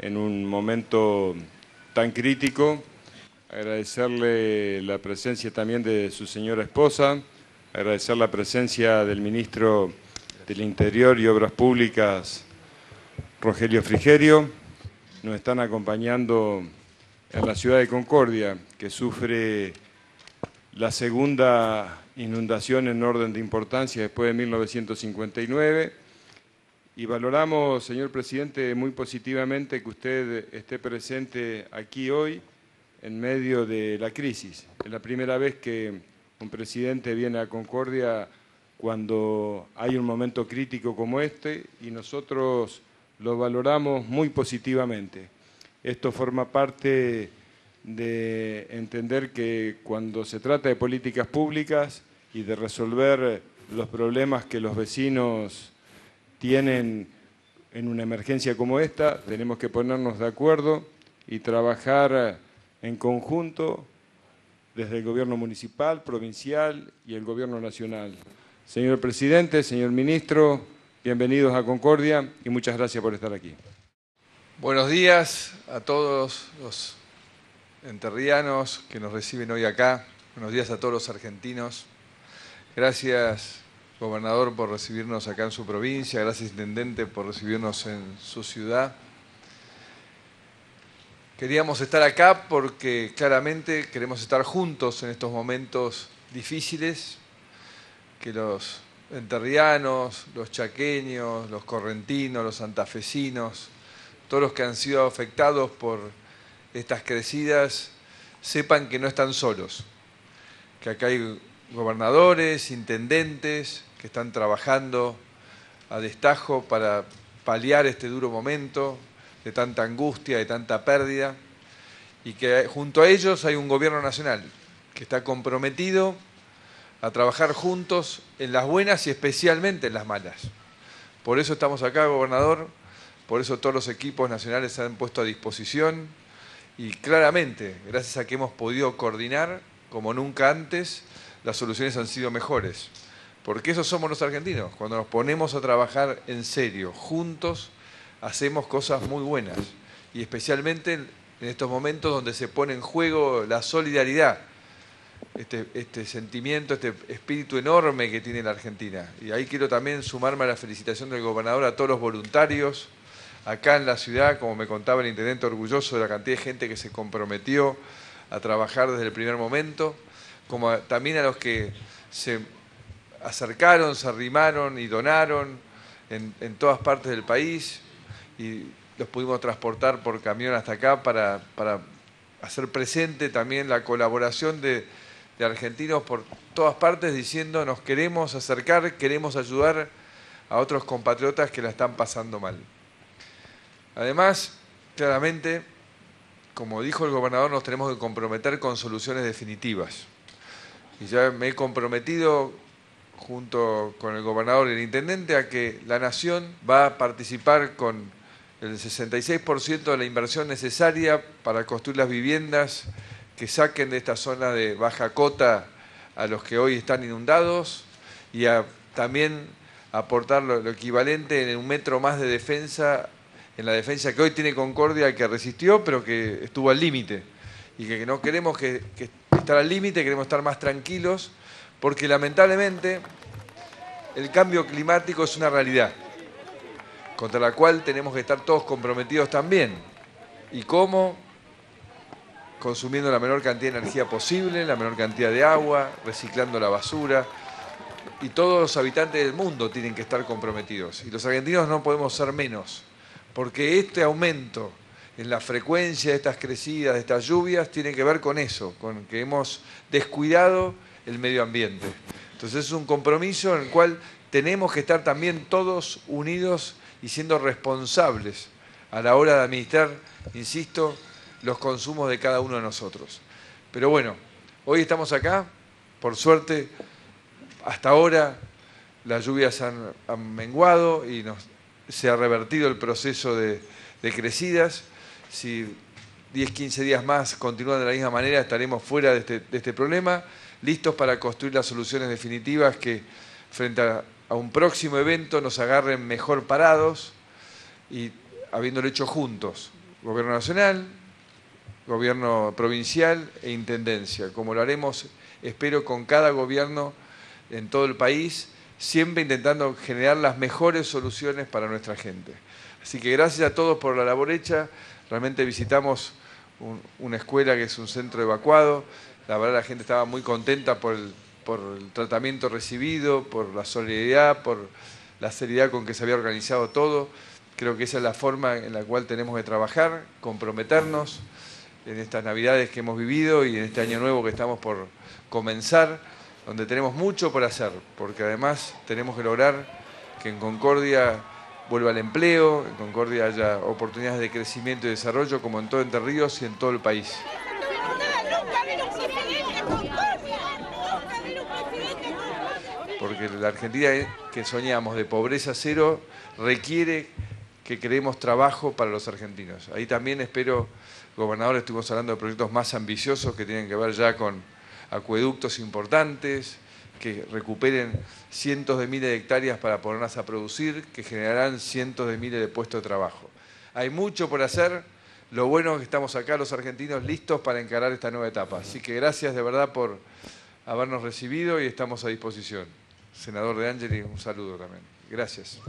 en un momento tan crítico. Agradecerle la presencia también de su señora esposa, agradecer la presencia del ministro del Interior y Obras Públicas, Rogelio Frigerio. Nos están acompañando en la ciudad de Concordia, que sufre la segunda inundación en orden de importancia después de 1959. Y valoramos, señor presidente, muy positivamente que usted esté presente aquí hoy en medio de la crisis. Es la primera vez que un presidente viene a Concordia cuando hay un momento crítico como este y nosotros lo valoramos muy positivamente. Esto forma parte de entender que cuando se trata de políticas públicas y de resolver los problemas que los vecinos tienen en una emergencia como esta, tenemos que ponernos de acuerdo y trabajar en conjunto desde el gobierno municipal, provincial y el gobierno nacional. Señor presidente, señor ministro, bienvenidos a Concordia y muchas gracias por estar aquí. Buenos días a todos los enterrianos que nos reciben hoy acá. Buenos días a todos los argentinos. Gracias, gobernador, por recibirnos acá en su provincia. Gracias, intendente, por recibirnos en su ciudad. Queríamos estar acá porque claramente queremos estar juntos en estos momentos difíciles, que los enterrianos, los chaqueños, los correntinos, los santafesinos, todos los que han sido afectados por estas crecidas sepan que no están solos, que acá hay gobernadores, intendentes que están trabajando a destajo para paliar este duro momento de tanta angustia, de tanta pérdida, y que junto a ellos hay un gobierno nacional que está comprometido a trabajar juntos en las buenas y especialmente en las malas. Por eso estamos acá, gobernador, por eso todos los equipos nacionales se han puesto a disposición y claramente, gracias a que hemos podido coordinar como nunca antes, las soluciones han sido mejores. Porque eso somos los argentinos. Cuando nos ponemos a trabajar en serio, juntos, hacemos cosas muy buenas. Y especialmente en estos momentos donde se pone en juego la solidaridad, este, este, sentimiento, este espíritu enorme que tiene la Argentina. Y ahí quiero también sumarme a la felicitación del gobernador a todos los voluntarios, acá en la ciudad, como me contaba el intendente, orgulloso de la cantidad de gente que se comprometió a trabajar desde el primer momento, como también a los que se acercaron, se arrimaron y donaron en, todas partes del país y los pudimos transportar por camión hasta acá para, hacer presente también la colaboración de, de argentinos por todas partes diciendo nos queremos acercar, queremos ayudar a otros compatriotas que la están pasando mal. Además, claramente, como dijo el gobernador, nos tenemos que comprometer con soluciones definitivas. Y ya me he comprometido junto con el gobernador y el intendente a que la nación va a participar con el 66% de la inversión necesaria para construir las viviendas que saquen de esta zona de baja cota a los que hoy están inundados y a también aportar lo, equivalente en un metro más de defensa en la defensa que hoy tiene Concordia, que resistió, pero que estuvo al límite. Y que no queremos que, estar al límite, queremos estar más tranquilos, porque lamentablemente el cambio climático es una realidad, contra la cual tenemos que estar todos comprometidos también. ¿Y cómo? Consumiendo la menor cantidad de energía posible, la menor cantidad de agua, reciclando la basura. Y todos los habitantes del mundo tienen que estar comprometidos. Y los argentinos no podemos ser menos porque este aumento en la frecuencia de estas crecidas, de estas lluvias, tiene que ver con eso, con que hemos descuidado el medio ambiente. Entonces es un compromiso en el cual tenemos que estar también todos unidos y siendo responsables a la hora de administrar, insisto, los consumos de cada uno de nosotros. Pero bueno, hoy estamos acá, por suerte, hasta ahora las lluvias han, menguado y se ha revertido el proceso de, crecidas. Si 10, 15 días más continúan de la misma manera, estaremos fuera este, de este, problema, listos para construir las soluciones definitivas que frente a, un próximo evento nos agarren mejor parados y habiéndolo hecho juntos, gobierno nacional, gobierno provincial e intendencia, como lo haremos, espero, con cada gobierno en todo el país, siempre intentando generar las mejores soluciones para nuestra gente. Así que gracias a todos por la labor hecha. Realmente visitamos una escuela que es un centro evacuado. La verdad la gente estaba muy contenta por el, tratamiento recibido, por la solidaridad, por la seriedad con que se había organizado todo. Creo que esa es la forma en la cual tenemos que trabajar, comprometernos en estas navidades que hemos vivido y en este año nuevo que estamos por comenzar, donde tenemos mucho por hacer, porque además tenemos que lograr que en Concordia vuelva el empleo, en Concordia haya oportunidades de crecimiento y desarrollo como en todo Entre Ríos y en todo el país. Porque la Argentina que soñamos de pobreza cero requiere que creemos trabajo para los argentinos. Ahí también espero, gobernador, estuvimos hablando de proyectos más ambiciosos que tienen que ver ya con acueductos importantes, que recuperen cientos de miles de hectáreas para ponerlas a producir, que generarán cientos de miles de puestos de trabajo. Hay mucho por hacer. Lo bueno es que estamos acá los argentinos listos para encarar esta nueva etapa. Así que gracias de verdad por habernos recibido y estamos a disposición. Senador De Angeli, un saludo también. Gracias.